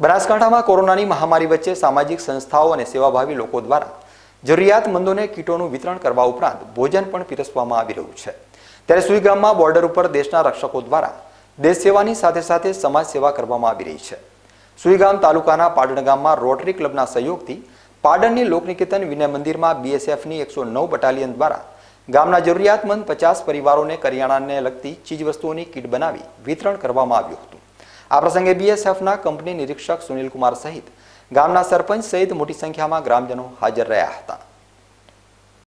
બનાસકાંઠામાં કોરોનાની મહામારી વચ્ચે સામાજિક સંસ્થાઓ અને સેવાભાવી લોકો દ્વારા જરૂરિયાતમંદોને કીટોનું વિતરણ કરવા ઉપરાંત ભોજન પણ પીરસવામાં આવી રહ્યું છે. ત્યારે સુઈગામમાં બોર્ડર ઉપર દેશના રક્ષકો દ્વારા દેશ સેવાની સાથે સાથે સમાજ સેવા કરવામાં આવી રહી છે. સુઈગામ તાલુકાના પાટણ ગામમાં રોટરી ક્લબના સહયોગથી પાટણની લોકનિકેતન વિનય મંદિરમાં બીએસએફની એકસો નવ બટાલિયન દ્વારા ગામના જરૂરિયાતમંદ પચાસ પરિવારોને કરિયાણાને લગતી ચીજવસ્તુઓની કીટ બનાવી વિતરણ કરવામાં આવ્યું હતું. આ પ્રસંગે બીએસએફના કંપની નિરીક્ષક સુનિલ કુમાર સહિત ગામના સરપંચ સહિત મોટી સંખ્યામાં ગ્રામજનો હાજર રહ્યા હતા.